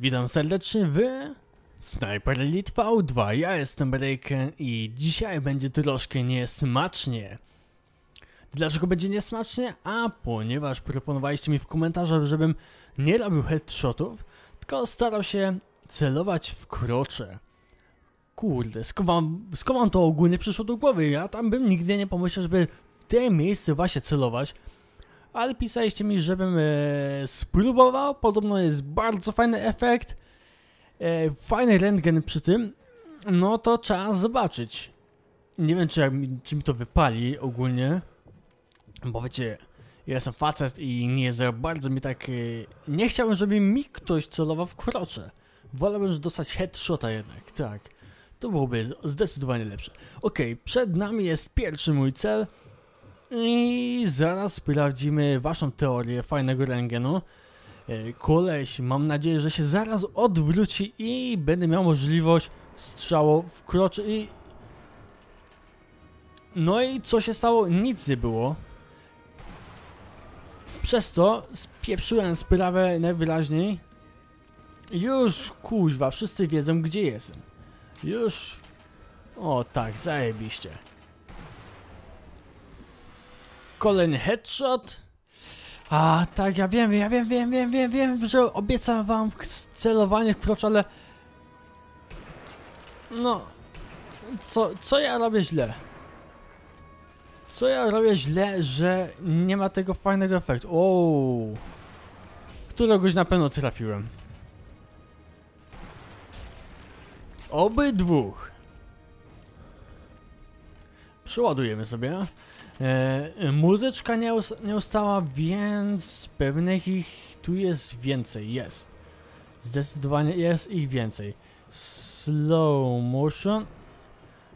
Witam serdecznie w Sniper Elite V2. Ja jestem Breaken i dzisiaj będzie troszkę niesmacznie. Dlaczego będzie niesmacznie? A ponieważ proponowaliście mi w komentarzach, żebym nie robił headshotów, tylko starał się celować w krocze. Kurde, skąd wam, to ogólnie przyszło do głowy? Ja tam bym nigdy nie pomyślał, żeby w tym miejscu właśnie celować ale pisaliście mi, żebym e, spróbował. Podobno jest bardzo fajny efekt, e, fajny rentgen przy tym. No to trzeba zobaczyć. Nie wiem, czy, jak, czy mi to wypali ogólnie, bo wiecie, ja jestem facet i nie za bardzo mi tak... E, nie chciałbym, żeby mi ktoś celował w krocze. Wolałbym dostać headshota jednak, tak. To byłoby zdecydowanie lepsze. Ok, przed nami jest pierwszy mój cel. I zaraz sprawdzimy waszą teorię fajnego rengenu. E, koleś, mam nadzieję, że się zaraz odwróci i będę miał możliwość strzału w kroczy i... No i co się stało? Nic nie było. Przez to spieprzyłem sprawę najwyraźniej. Już, kuźwa, wszyscy wiedzą gdzie jestem. Już... O tak, zajebiście. Kolejny headshot. A, tak, ja wiem, ja wiem, wiem, wiem, wiem, wiem, że obiecałem wam celowanie w krocz, ale... No... Co, co ja robię źle? Co ja robię źle, że nie ma tego fajnego efektu? Ooo. Któregoś na pewno trafiłem. Obydwóch. Przeładujemy sobie. E, muzyczka nie, nie ustała, więc pewnych ich tu jest więcej, jest. Zdecydowanie jest ich więcej. Slow motion.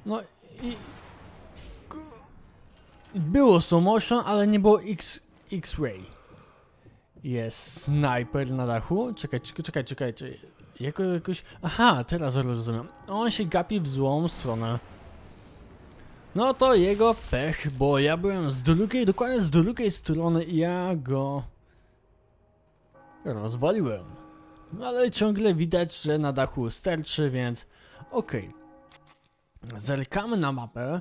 No i... Było slow motion, ale nie było X-ray. Jest sniper na dachu. Czekaj, czekaj, czekaj, czekaj. Jako jakoś... Aha, teraz rozumiem. On się gapi w złą stronę. No to jego pech, bo ja byłem z drugiej, dokładnie z drugiej strony i ja go rozwaliłem. Ale ciągle widać, że na dachu sterczy, więc okej. Okay. Zerkamy na mapę.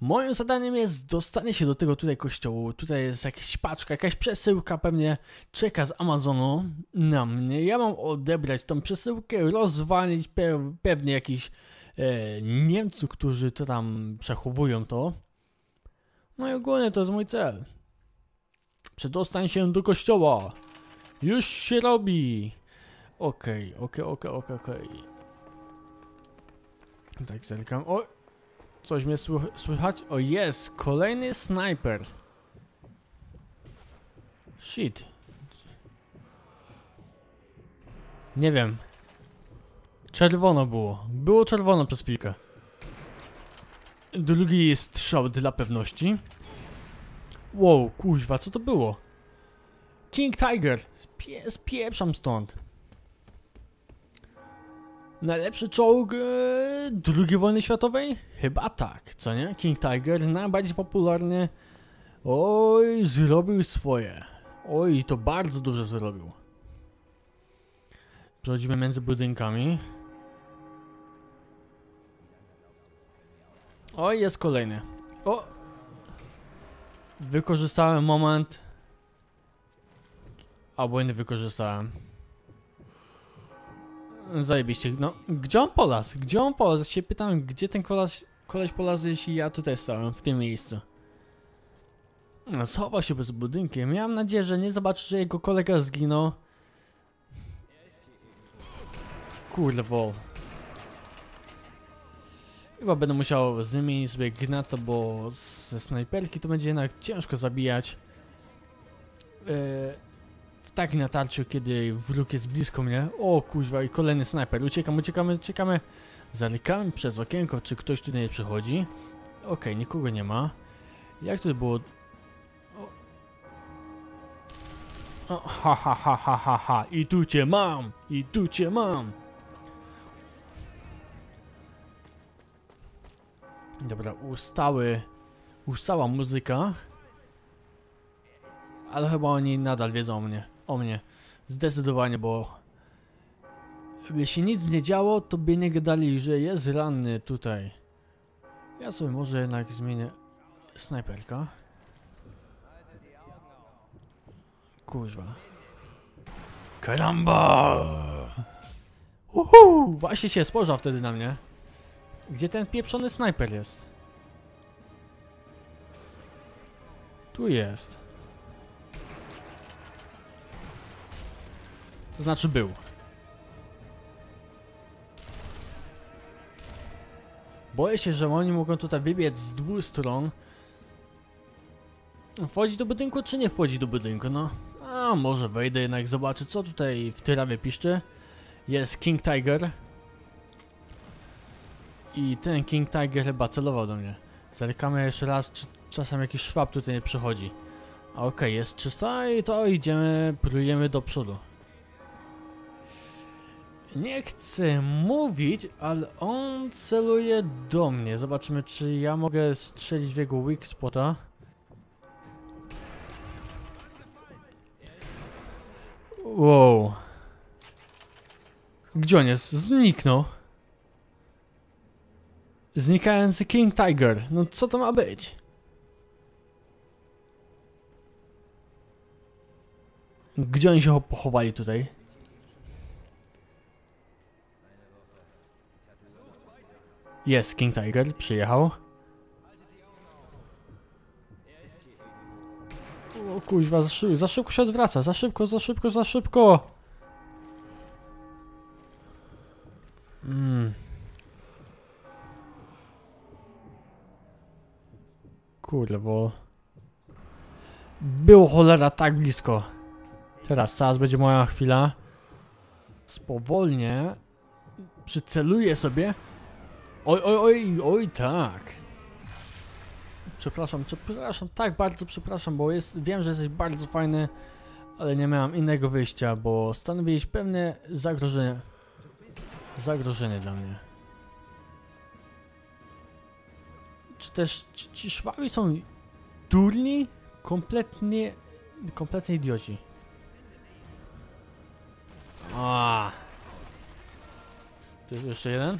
Moim zadaniem jest dostanie się do tego tutaj kościołu. Tutaj jest jakaś paczka, jakaś przesyłka pewnie czeka z Amazonu na mnie. Ja mam odebrać tą przesyłkę, rozwalić pe pewnie jakiś Niemców, którzy to tam przechowują to. No i ogólnie to jest mój cel. Przedostań się do kościoła. Już się robi. Okej, okej, okej, okej, okej. Tak, zerkam. O! Coś mnie słychać? O, jest! Kolejny sniper. Shit. Nie wiem. Czerwono było. Było czerwono przez chwilkę. Drugi strzał dla pewności. Wow, kuźwa, co to było? King Tiger. Spie spieprzam stąd. Najlepszy czołg e, II wojny światowej? Chyba tak, co nie? King Tiger, najbardziej popularny. Oj, zrobił swoje. Oj, to bardzo dużo zrobił. Przechodzimy między budynkami. O, jest kolejny. O! Wykorzystałem moment. Albo nie wykorzystałem. Zajebiście. No, gdzie on polazł? Gdzie on polazł? Się pytam, gdzie ten koleś, koleś polazł, jeśli ja tutaj stałem, w tym miejscu. No, schował się bez budynkiem. Miałem nadzieję, że nie zobaczy, że jego kolega zginął. Kurde, wol. Chyba będę musiał zmienić sobie gnato, bo ze snajperki to będzie jednak ciężko zabijać. Yy, w takim natarciu, kiedy wróg jest blisko mnie. O kuźwa i kolejny snajper. Uciekam, uciekamy, uciekamy. Zalikamy przez okienko, czy ktoś tutaj nie przychodzi. Okej, okay, nikogo nie ma. Jak to było? O, ha ha ha ha ha ha i tu cię mam, i tu cię mam. Dobra, ustały, ustała muzyka. Ale chyba oni nadal wiedzą o mnie, o mnie. Zdecydowanie, bo się nic nie działo, to by nie gadali, że jest ranny tutaj. Ja sobie może jednak zmienię snajperka. Kuźwa. Karamba! Uhu! Właśnie się spojrzał wtedy na mnie. Gdzie ten pieprzony snajper jest? Tu jest. To znaczy był. Boję się, że oni mogą tutaj wybiec z dwóch stron. Wchodzi do budynku, czy nie wchodzi do budynku? No, a może wejdę jednak, zobaczę co tutaj w tyrawie piszczy. Jest King Tiger. I ten King Tiger chyba celował do mnie. Zerkamy jeszcze raz, czy czasem jakiś szwab tutaj nie przychodzi. Okej, okay, jest czysto i to idziemy, próbujemy do przodu. Nie chcę mówić, ale on celuje do mnie. Zobaczymy, czy ja mogę strzelić w jego weak spota. Wow. Gdzie on jest? Zniknął. Znikający King Tiger. No co to ma być? Gdzie oni się pochowali tutaj? Jest King Tiger, przyjechał. O kuźwa, za, szy za szybko się odwraca, za szybko, za szybko, za szybko! Mm. Kurwo. Było cholera tak blisko. Teraz, teraz będzie moja chwila. Spowolnie przyceluję sobie. Oj, oj, oj, oj, tak. Przepraszam, przepraszam, tak bardzo przepraszam, bo jest, wiem, że jesteś bardzo fajny, ale nie miałem innego wyjścia, bo stanowiłeś pewne zagrożenie. Zagrożenie dla mnie. Też czy ci szwabi są durni? Kompletnie, kompletnie idioci. A. To jest jeszcze jeden?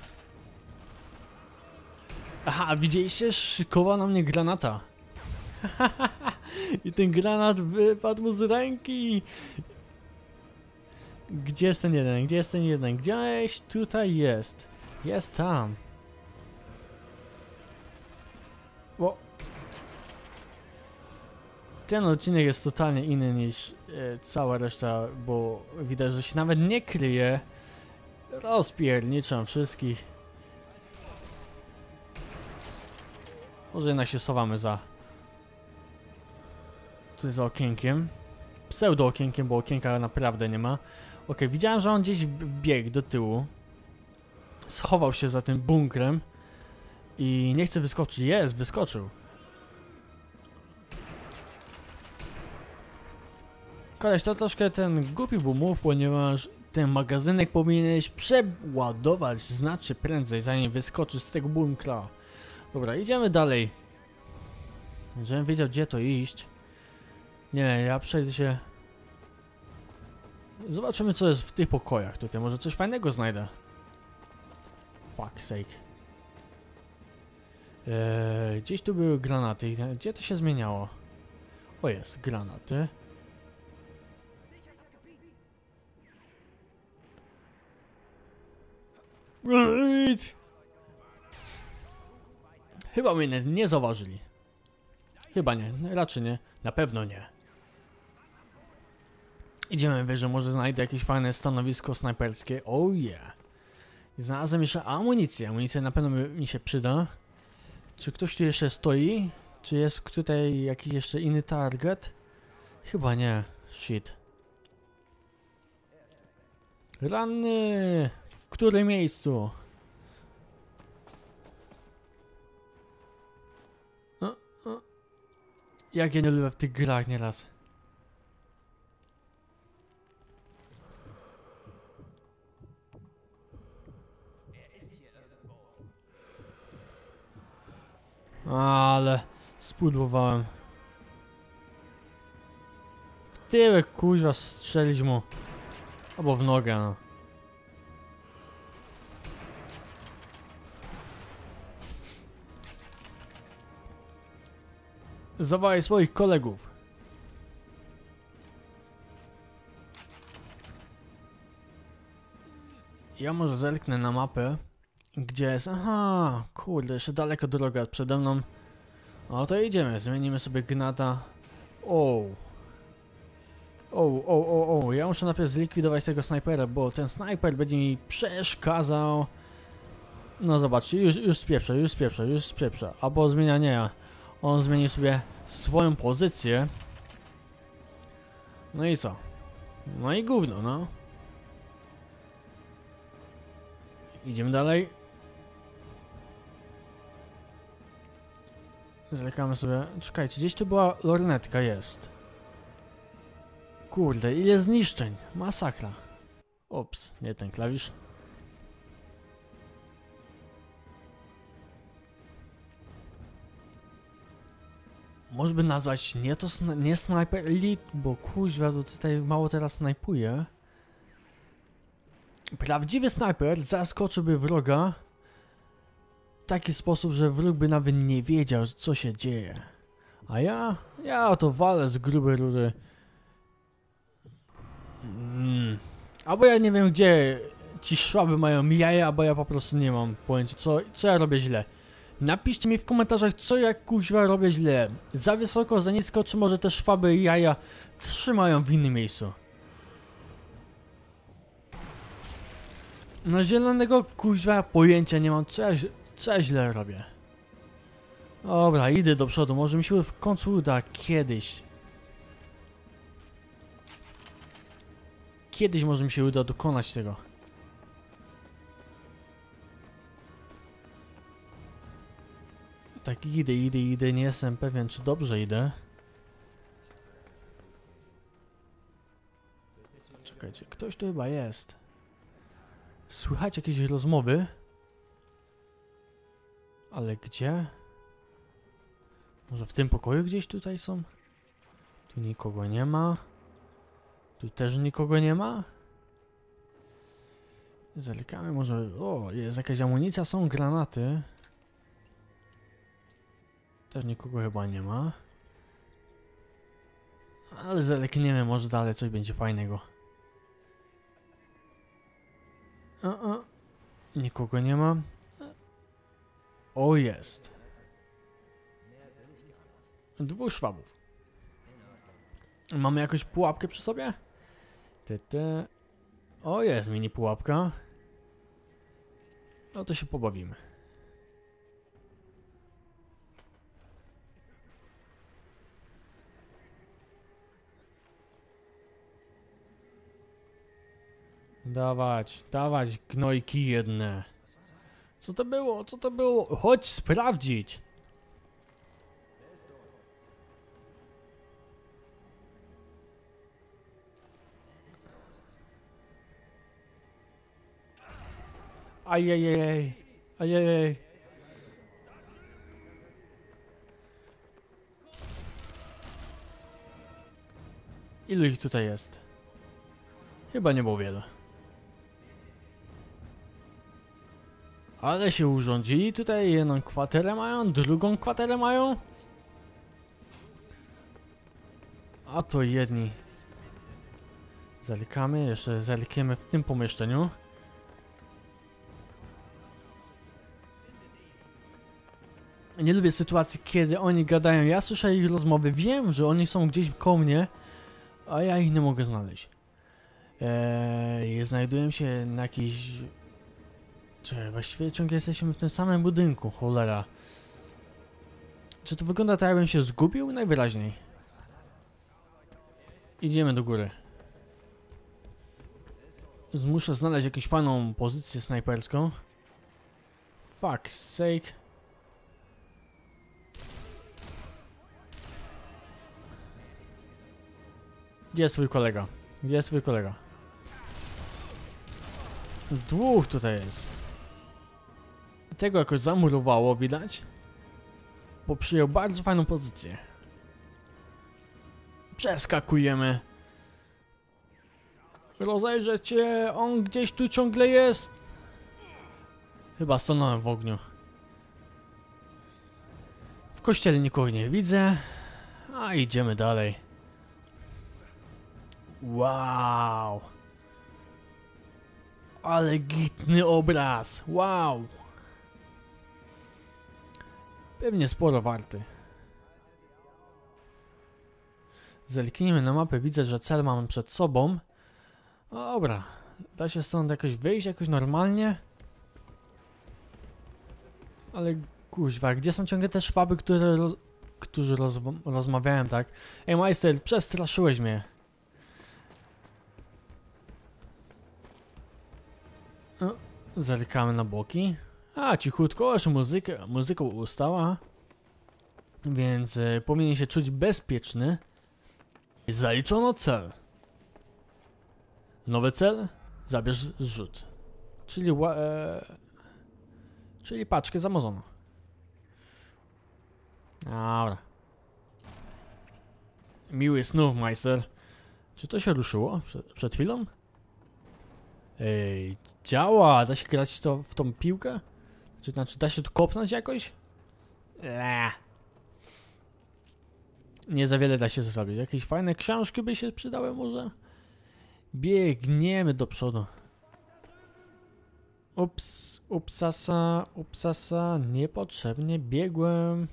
Aha, widzieliście? Szykował na mnie granata. I ten granat wypadł mu z ręki. Gdzie jest ten jeden? Gdzie jest ten jeden? Gdzieś tutaj jest. Jest tam. Ten odcinek jest totalnie inny niż e, cała reszta, bo widać, że się nawet nie kryje. Rozpierniczam wszystkich. Może jednak się sowamy za... Tutaj za okienkiem. Pseudo okienkiem, bo okienka naprawdę nie ma. Ok, widziałem, że on gdzieś biegł do tyłu. Schował się za tym bunkrem. I nie chce wyskoczyć. Jest, wyskoczył. Koleś, to troszkę ten głupi był mów, ponieważ ten magazynek powinieneś przeładować znacznie prędzej, zanim wyskoczysz z tego bunkra. Dobra, idziemy dalej. Żebym wiedział gdzie to iść. Nie, ja przejdę się... Zobaczymy co jest w tych pokojach tutaj, może coś fajnego znajdę. Fuck sake. Eee, gdzieś tu były granaty, gdzie to się zmieniało? O jest, granaty. Chyba mnie nie, nie zauważyli. Chyba nie, raczej nie. Na pewno nie. Idziemy wyżej, może znajdę jakieś fajne stanowisko snajperskie. Oh yeah. Znalazłem jeszcze amunicję. Amunicja na pewno mi się przyda. Czy ktoś tu jeszcze stoi? Czy jest tutaj jakiś jeszcze inny target? Chyba nie. Shit. Ranny! Którym miejscu? Jak ja nie lubię w tych grach nieraz. Ale spudłowałem. W tyłek kuźwa strzelić mu. Albo w nogę no. Zawołaj swoich kolegów. Ja może zerknę na mapę, gdzie jest... Aha, kurde, jeszcze daleko droga przede mną. O, to idziemy, zmienimy sobie gnata. O. O, o, o, o, ja muszę najpierw zlikwidować tego snajpera, bo ten snajper będzie mi przeszkadzał. No zobaczcie, już, już spieprza, już spieprza, już spieprza. Albo zmienia nie, on zmienił sobie swoją pozycję. No i co? No i gówno, no. Idziemy dalej. Zlekamy sobie. Czekajcie, gdzieś tu była lornetka, jest. Kurde, ile zniszczeń. Masakra. Ups, nie ten klawisz. Może by nazwać nie to nie Sniper Elite, bo kuźwa, to tutaj mało teraz snajpuje. Prawdziwy snajper zaskoczyłby wroga w taki sposób, że wróg by nawet nie wiedział, co się dzieje. A ja, ja to walę z grubej rury. Mm. Albo ja nie wiem, gdzie ci szwaby mają jaja, albo ja po prostu nie mam pojęcia, co, co ja robię źle. Napiszcie mi w komentarzach, co ja kuźwa robię źle. Za wysoko, za nisko, czy może te szwaby i jaja trzymają w innym miejscu. No zielonego kuźwa pojęcia nie mam, co ja, co ja źle robię. Dobra, idę do przodu, może mi się w końcu uda kiedyś. Kiedyś może mi się uda dokonać tego. Tak idę, idę, idę, nie jestem pewien czy dobrze idę. Czekajcie, ktoś tu chyba jest. Słychać jakieś rozmowy. Ale gdzie? Może w tym pokoju gdzieś tutaj są? Tu nikogo nie ma. Tu też nikogo nie ma. Zerkamy może... O, jest jakaś amunicja, są granaty. Też nikogo chyba nie ma. Ale zerkniemy, może dalej coś będzie fajnego. O, o. Nikogo nie ma. O, jest. Dwóch szwabów. Mamy jakąś pułapkę przy sobie? Ty, ty. O, jest mini pułapka. No to się pobawimy. Dawać, dawać gnojki jedne. Co to było? Co to było? Chodź sprawdzić. Ajajaj. Ajajaj. Ilu ich tutaj jest? Chyba nie było wiele. Ale się urządzili tutaj, jedną kwaterę mają, drugą kwaterę mają. A to jedni. Zerkamy, jeszcze zerkiemy w tym pomieszczeniu. Nie lubię sytuacji, kiedy oni gadają. Ja słyszę ich rozmowy, wiem, że oni są gdzieś koło mnie, a ja ich nie mogę znaleźć. Eee, znajduję się na jakiejś... Czy właściwie ciągle jesteśmy w tym samym budynku, cholera. Czy to wygląda tak, jakbym się zgubił? Najwyraźniej. Idziemy do góry. Z- Muszę znaleźć jakąś fajną pozycję snajperską. Fuck sake. Gdzie jest twój kolega? Gdzie jest twój kolega? Dwóch tutaj jest. Tego jakoś zamurowało, widać. Bo przyjął bardzo fajną pozycję. Przeskakujemy. Rozejrzeć się, on gdzieś tu ciągle jest. Chyba stanąłem w ogniu. W kościele nikogo nie widzę. A idziemy dalej. Wow. Ale gitny obraz. Wow. Pewnie sporo warty. Zerknijmy na mapę, widzę, że cel mam przed sobą. Dobra, da się stąd jakoś wyjść, jakoś normalnie? Ale kuźwa, gdzie są ciągle te szwaby, które ro którzy roz rozmawiałem, tak? Ej, majster, przestraszyłeś mnie. O, zerkamy na boki. A, cichutko, aż muzyka, muzyka ustała. Więc y, powinien się czuć bezpieczny. Zaliczono cel. Nowy cel? Zabierz zrzut. Czyli e, Czyli paczkę z Amazonu. Dobra. Miły snów, majster. Czy to się ruszyło przed, przed chwilą? Ej, działa! Da się grać to, w tą piłkę? Czy znaczy, da się tu kopnąć jakoś? Eee. Nie za wiele da się zrobić. Jakieś fajne książki by się przydały może? Biegniemy do przodu. Ups, upsasa, upsasa, niepotrzebnie biegłem.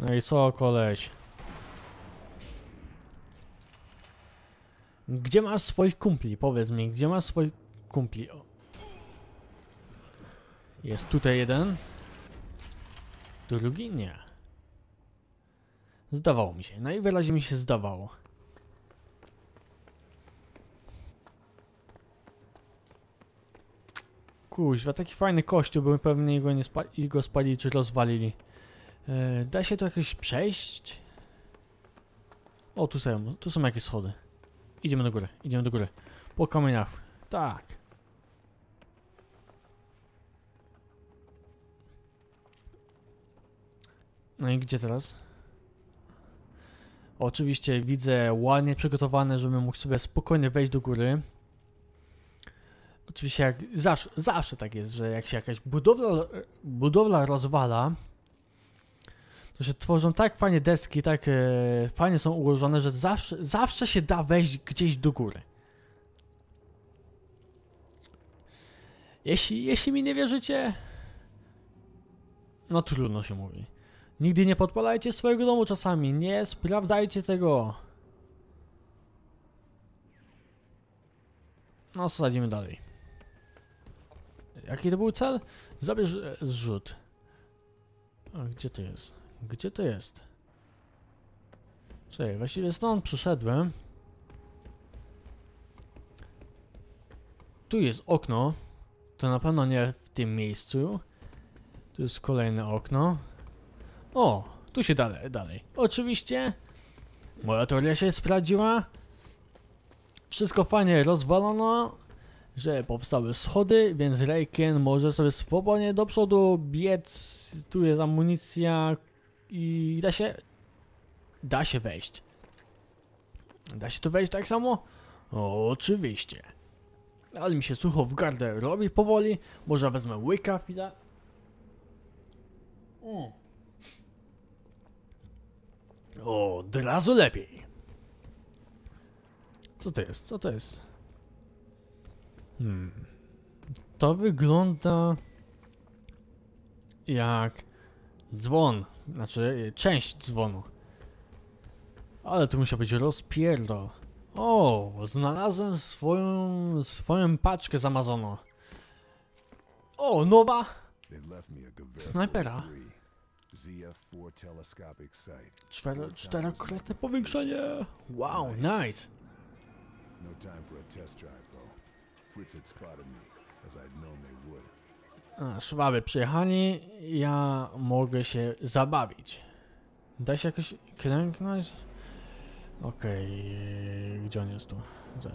No i co, koleś? Gdzie masz swoich kumpli? Powiedz mi, gdzie masz swoich kumpli? O. Jest tutaj jeden. Drugi? Nie. Zdawało mi się. Najwyraźniej mi się zdawało. Kuźwa, taki fajny kościół, by pewnie go nie spa go spalili czy rozwalili. E, da się tu jakoś przejść? O, tu są, tu są jakieś schody. Idziemy do góry, idziemy do góry. Po kamieniach. Tak. No i gdzie teraz? Oczywiście widzę ładnie przygotowane, żebym mógł sobie spokojnie wejść do góry. Oczywiście jak zawsze, zawsze tak jest, że jak się jakaś budowla, budowla rozwala, się tworzą tak fajnie deski, tak e, fajnie są ułożone, że zawsze, zawsze się da wejść gdzieś do góry. Jeśli, jeśli mi nie wierzycie, no trudno się mówi. Nigdy nie podpalajcie swojego domu czasami, nie sprawdzajcie tego. No, sadzimy dalej. Jaki to był cel? Zabierz e, zrzut. A gdzie to jest? Gdzie to jest? Czekaj, właściwie stąd przyszedłem. Tu jest okno. To na pewno nie w tym miejscu. Tu jest kolejne okno. O, tu się dalej, dalej. Oczywiście. Moja teoria się sprawdziła. Wszystko fajnie rozwalono, że powstały schody, więc Reiken może sobie swobodnie do przodu biec. Tu jest amunicja i da się... Da się wejść. Da się tu wejść tak samo? Oczywiście. Ale mi się sucho w gardę robi powoli. Może wezmę łyka chwilę. Mm. O, od razu lepiej. Co to jest? Co to jest? Hmm. To wygląda jak dzwon, znaczy część dzwonu. Ale tu musiał być rozpierdol. O, znalazłem swoją, swoją paczkę z Amazonu. O, nowa snajpera. ZF4 telescopic sight. Czter czterokrotne powiększenie. Wow, nice. No time for a test drive though. Fritz had spotted me, as I'd known they would. Szwaby przyjechali, ja mogę się zabawić. Da się jakoś kręknąć? Okej, okay. gdzie on jest tu?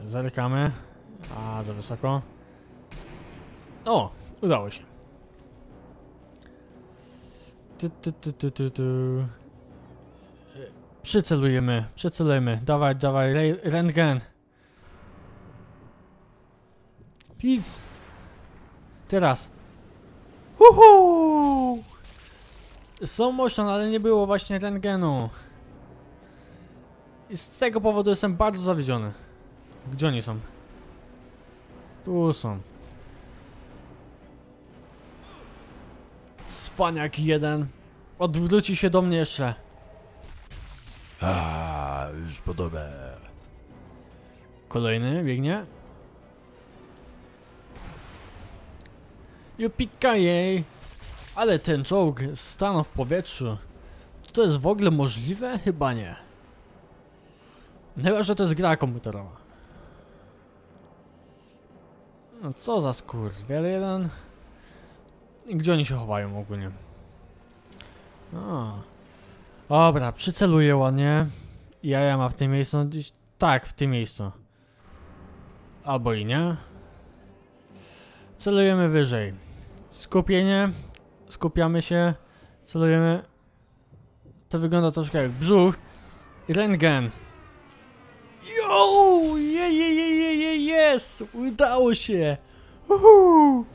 Zerkamy. A, za wysoko. O, udało się. Ty, ty, ty, ty, ty, ty. Przycelujemy, przycelujemy. Dawaj, dawaj, rentgen. Please. Teraz. Uhu! Są motion, ale nie było właśnie rentgenu. I z tego powodu jestem bardzo zawiedziony. Gdzie oni są? Tu są. Cwaniak jeden. Odwróci się do mnie jeszcze. A, już podobę. Kolejny biegnie. Jupika jej. Ale ten czołg stanął w powietrzu. Czy to jest w ogóle możliwe? Chyba nie. Chyba, że to jest gra komputerowa. No co za skór? Wiele jeden. Gdzie oni się chowają ogólnie? A. Dobra, przyceluję ładnie. Ja ja ma w tym miejscu, no gdzieś tak, w tym miejscu. Albo i nie. Celujemy wyżej. Skupienie. Skupiamy się. Celujemy. To wygląda troszkę jak brzuch. I rentgen. Yo! Je, je, je, je, je, jest! Udało się! Uhu!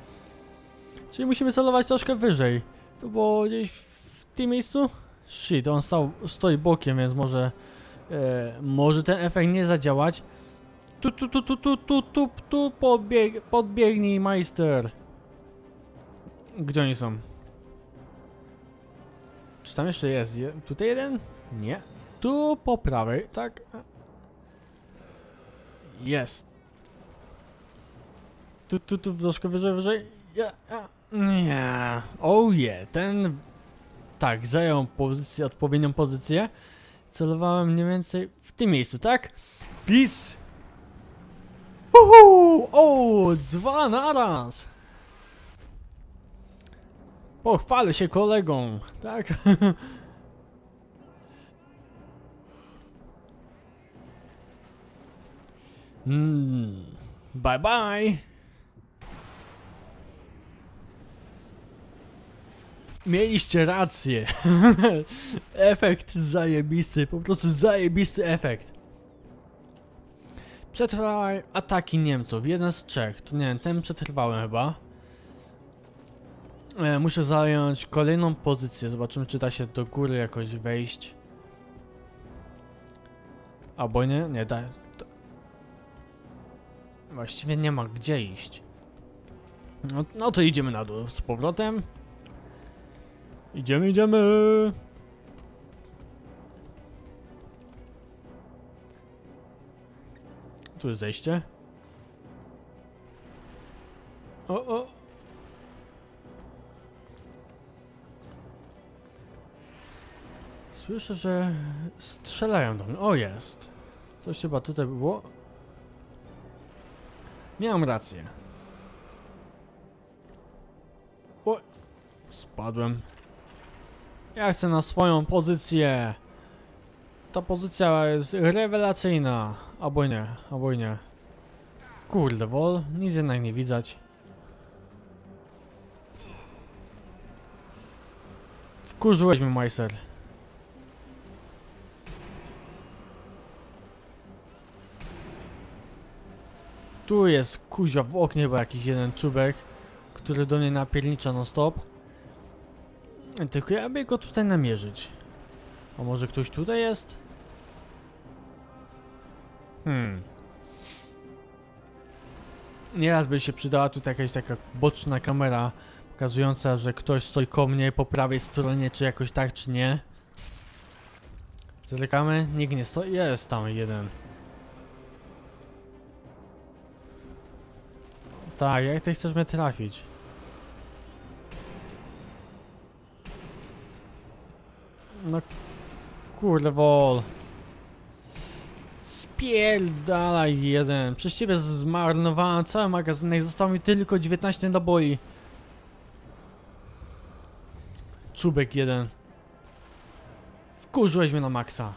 Czyli musimy celować troszkę wyżej. To było gdzieś w tym miejscu? Shit, on stał, stoi bokiem, więc może... E, może ten efekt nie zadziałać. Tu, tu, tu, tu, tu, tu, tu, tu, podbieg, podbiegnij, majster. Gdzie oni są? Czy tam jeszcze jest? Je, tutaj jeden? Nie. Tu po prawej, tak? Jest. Tu, tu, tu, troszkę wyżej, wyżej. Ja, ja. Nie. Oh yeah, ten... Tak, zajął pozycję, odpowiednią pozycję. Celowałem mniej więcej w tym miejscu, tak? Please! Uhu! O, dwa naraz! Pochwalę się kolegą, tak? mm, bye bye! Mieliście rację. efekt zajebisty, po prostu zajebisty efekt. Przetrwałem ataki Niemców, jeden z trzech. To nie wiem, ten przetrwałem chyba. E, muszę zająć kolejną pozycję. Zobaczymy, czy da się do góry jakoś wejść. Albo nie? Nie da. Właściwie nie ma gdzie iść. No, no to idziemy na dół z powrotem. Idziemy, idziemy. Tu jest zejście. O, o. Słyszę, że strzelają do mnie. O, jest. Coś chyba tutaj było. Miałem rację. O, spadłem. Ja chcę na swoją pozycję. Ta pozycja jest rewelacyjna. Albo nie, albo nie. Kurde, wol, nic jednak nie widać. Wkurzyłeś mnie, majster. Tu jest kuzia w oknie chyba jakiś jeden czubek, który do mnie napiernicza non stop. Tylko ja by go tutaj namierzyć. A może ktoś tutaj jest? Hmm. Nieraz by się przydała tutaj jakaś taka boczna kamera pokazująca, że ktoś stoi koło mnie po prawej stronie, czy jakoś tak, czy nie. Zerkamy? Nikt nie stoi. Jest tam jeden. Tak, jak ty chcesz mnie trafić? No kurde wol. Spierdalaj jeden. Przez ciebie zmarnowałem cały magazynek. Zostało mi tylko 19 naboi. Czubek jeden. Wkurzyłeś mnie na maksa.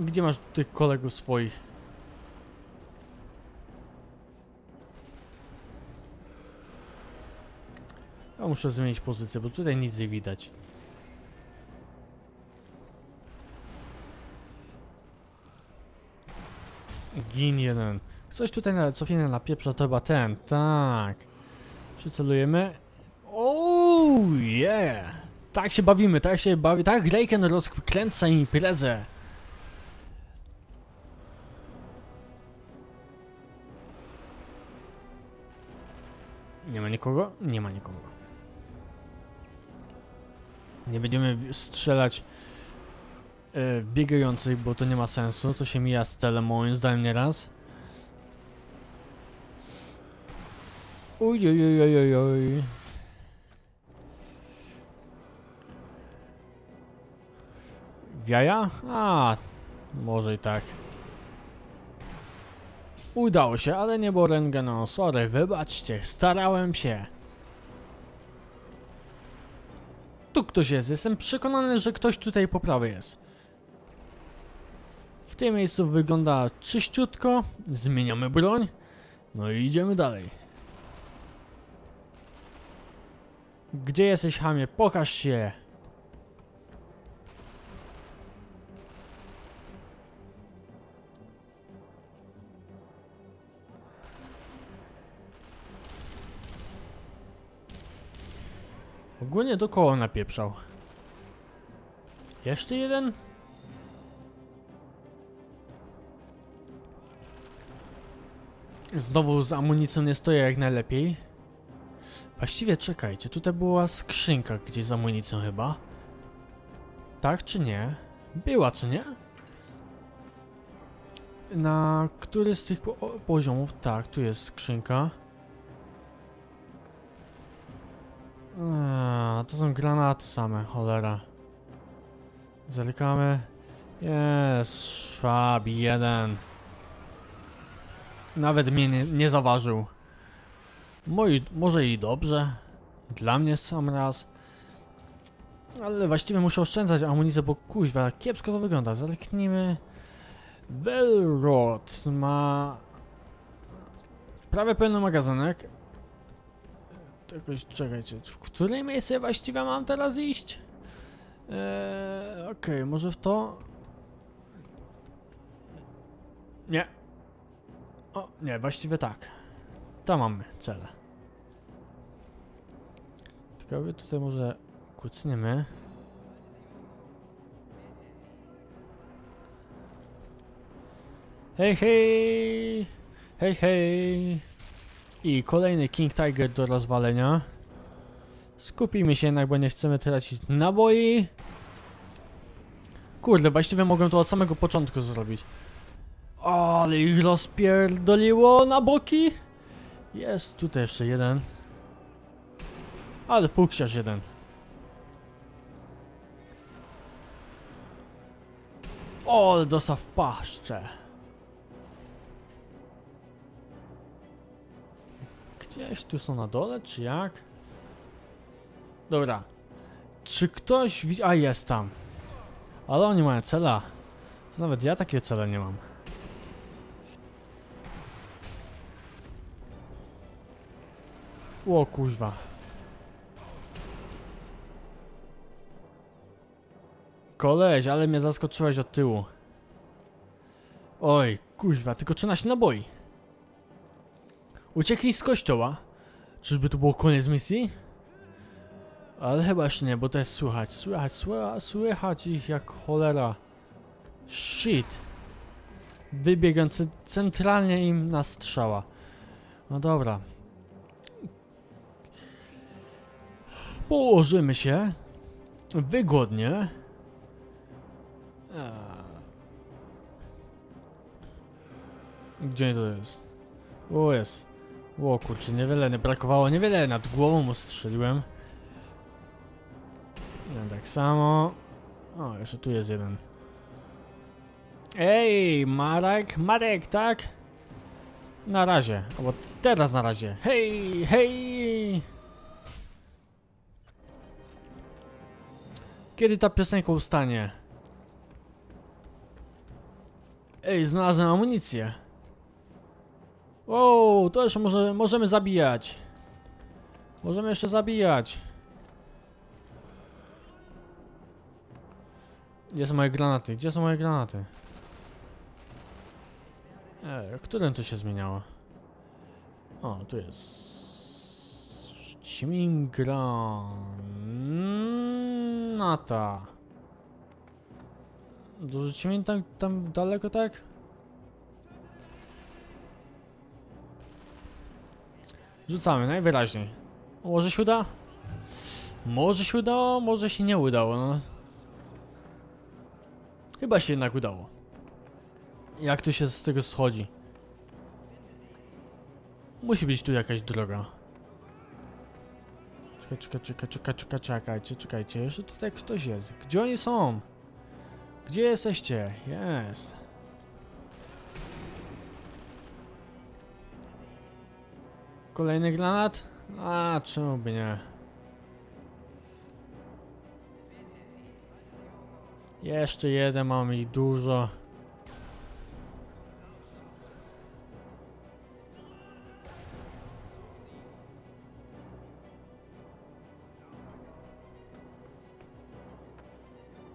Gdzie masz tych kolegów swoich? Ja muszę zmienić pozycję, bo tutaj nic nie widać. Gin jeden. Coś tutaj na cofnienie na pieprza to chyba ten, tak. Przycelujemy. Oh yeah! Tak się bawimy, tak się bawi, tak Reiken rozkręca imprezę. Nie ma nikogo? Nie ma nikogo. Nie będziemy strzelać e, biegających, bo to nie ma sensu. To się mija z celem moim zdaniem nieraz. Uj, uj, uj, uj, uj, uj. W jaja? A, może i tak. Udało się, ale nie było rentgenu. Sorry, wybaczcie, starałem się. Tu ktoś jest, jestem przekonany, że ktoś tutaj po prawej jest. W tym miejscu wygląda czyściutko, zmieniamy broń, no i idziemy dalej. Gdzie jesteś, Hamie? Pokaż się! Ogólnie do koło napieprzał. Jeszcze jeden? Znowu z amunicją nie stoję jak najlepiej. Właściwie czekajcie, tutaj była skrzynka gdzieś z amunicją chyba. Tak czy nie? Była, co nie? Na który z tych po poziomów? Tak, tu jest skrzynka. To są granaty same, cholera. Zerkamy. Jest, szwab jeden. Nawet mnie nie, nie zauważył. Moi, może i dobrze. Dla mnie sam raz. Ale właściwie muszę oszczędzać amunicję, bo kuźwa, kiepsko to wygląda. Zerknijmy. Belrod ma... Prawie pełny magazynek. Jakoś, czekajcie, w której miejsce właściwie mam teraz iść? Eee, Okej, okay, może w to? Nie. O, nie, właściwie tak. Tam mamy cele. Tylko tutaj może kucniemy. Hej, hej! Hej, hej! I kolejny King Tiger do rozwalenia. Skupimy się jednak, bo nie chcemy tracić naboi. Kurde, właściwie mogłem to od samego początku zrobić. Ale ich rozpierdoliło na boki. Jest tutaj jeszcze jeden. Ale fuksiarz jeden. O, ale dostał w paszczę. Gdzieś tu są na dole, czy jak? Dobra. Czy ktoś widzi... A, jest tam. Ale oni mają cela. To nawet ja takie cele nie mam. O kuźwa. Koleś, ale mnie zaskoczyłeś od tyłu. Oj, kuźwa, tylko 13 naboi. Uciekli z kościoła. Czyżby to było koniec misji? Ale chyba jeszcze nie, bo to jest słychać, słychać, słychać, słychać ich jak cholera. Shit. Wybiegający centralnie im na strzała. No dobra. Położymy się. Wygodnie. Eee. Gdzie to jest? O, jest. O kurczę, niewiele nie brakowało, niewiele nad głową mu strzeliłem. Tak samo. O, jeszcze tu jest jeden. Ej, Marek, Marek, tak? Na razie, albo teraz na razie. Hej, hej! Kiedy ta piosenka ustanie? Ej, znalazłem amunicję. O, to jeszcze może, możemy zabijać. Możemy jeszcze zabijać. Gdzie są moje granaty? Gdzie są moje granaty? E, którym to się zmieniało? O, tu jest... Śmigranata. Duży ćmin tam, tam daleko, tak? Rzucamy, najwyraźniej. Może się uda? Może się udało, może się nie udało, no. Chyba się jednak udało. Jak tu się z tego schodzi? Musi być tu jakaś droga. Czekaj, czekaj, czekaj, czekaj, czekaj, czekajcie, czekajcie, jeszcze tutaj ktoś jest. Gdzie oni są? Gdzie jesteście? Jest. Kolejny granat? A, czemu by nie? Jeszcze jeden mam ich dużo.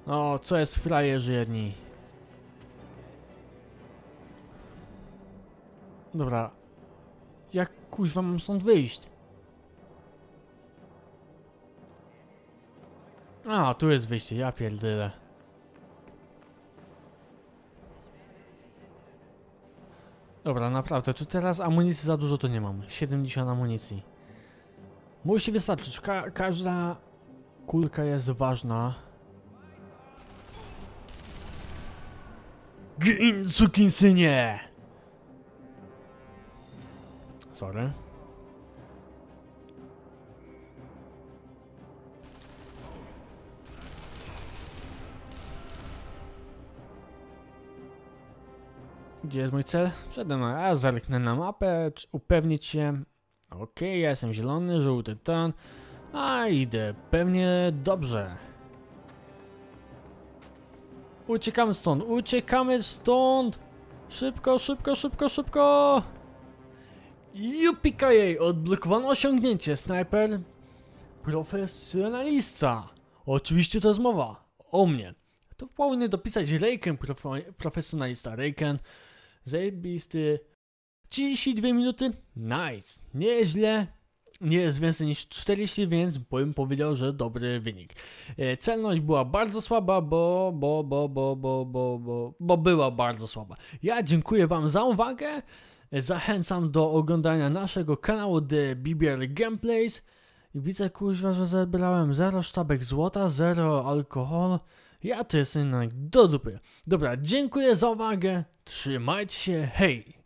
O, co jest frajerzy jedni? Dobra. Kuźwa mam stąd wyjść? A, tu jest wyjście, ja pierdolę. Dobra, naprawdę, tu teraz amunicji za dużo to nie mam. 70 amunicji. Musi wystarczyć, Ka każda kulka jest ważna. Gin, sukinsynie! Sorry. Gdzie jest mój cel? Przede mną. A zerknę na mapę, upewnić się. Okej, okay, ja jestem zielony, żółty ten. A idę. Pewnie dobrze. Uciekamy stąd, uciekamy stąd! Szybko, szybko, szybko, szybko! Jupikajej, odblokowano osiągnięcie, snajper profesjonalista. Oczywiście to jest mowa o mnie. To powinny dopisać Rejken profesjonalista. Rejken, zajebisty. 32 minuty, nice, nieźle, nie jest więcej niż 40, więc bym powiedział, że dobry wynik. E, celność była bardzo słaba, bo, bo, bo, bo, bo, bo, bo, bo była bardzo słaba. Ja dziękuję Wam za uwagę. Zachęcam do oglądania naszego kanału The BBR Gameplays. Widzę kuźwa, że zebrałem 0 sztabek złota, 0 alkohol. Ja to jest jednak do dupy. Dobra, dziękuję za uwagę. Trzymajcie się, hej!